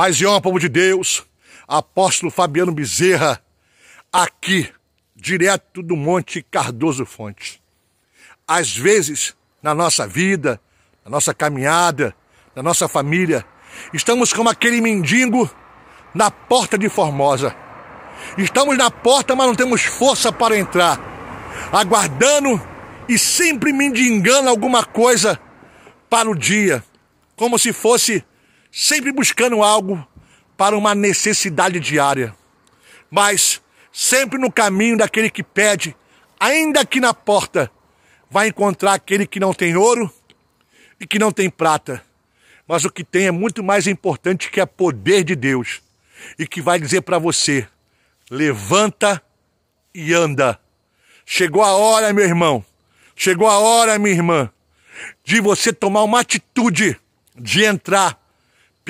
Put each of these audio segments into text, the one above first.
Paz e honra, povo de Deus, apóstolo Fabiano Bezerra, aqui, direto do Monte Cardoso Fonte. Às vezes, na nossa vida, na nossa caminhada, na nossa família, estamos como aquele mendigo na porta de Formosa. Estamos na porta, mas não temos força para entrar, aguardando e sempre mendigando alguma coisa para o dia, como se fosse sempre buscando algo para uma necessidade diária, mas sempre no caminho daquele que pede, ainda que na porta, vai encontrar aquele que não tem ouro e que não tem prata, mas o que tem é muito mais importante que é poder de Deus e que vai dizer para você: levanta e anda. Chegou a hora, meu irmão, chegou a hora, minha irmã, de você tomar uma atitude de entrar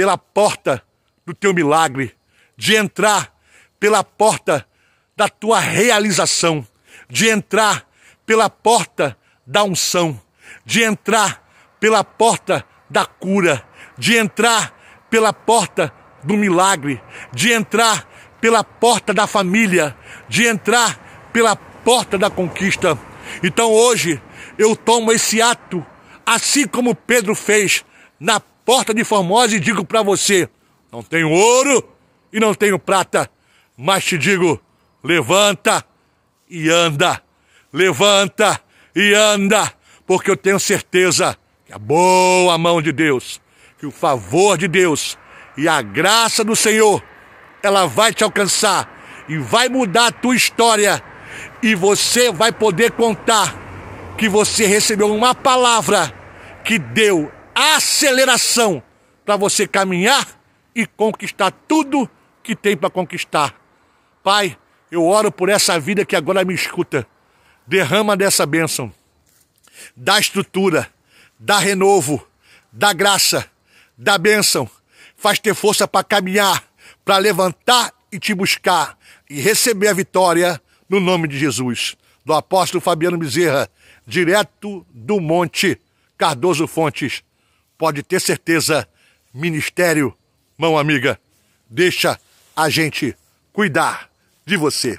pela porta do teu milagre, de entrar pela porta da tua realização, de entrar pela porta da unção, de entrar pela porta da cura, de entrar pela porta do milagre, de entrar pela porta da família, de entrar pela porta da conquista. Então hoje eu tomo esse ato, assim como Pedro fez na porta de Formosa e digo para você: não tenho ouro e não tenho prata, mas te digo: levanta e anda, levanta e anda, porque eu tenho certeza que a boa mão de Deus, que o favor de Deus e a graça do Senhor, ela vai te alcançar e vai mudar a tua história. E você vai poder contar que você recebeu uma palavra que deu aceleração para você caminhar e conquistar tudo que tem para conquistar. Pai, eu oro por essa vida que agora me escuta. Derrama dessa bênção. Dá estrutura, dá renovo, dá graça, dá bênção. Faz ter força para caminhar, para levantar e te buscar e receber a vitória no nome de Jesus. Do apóstolo Fabiano Bezerra, direto do Monte Cardoso Fontes pode ter certeza, ministério, mão amiga, deixa a gente cuidar de você.